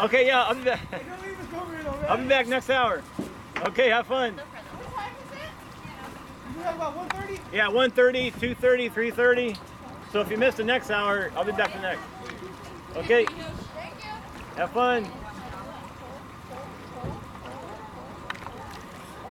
Okay, yeah, I'll be back. I'll be back next hour. Okay, have fun. Yeah, 1.30, 2.30, 3.30. So if you miss the next hour, I'll be back the next. Okay, have fun.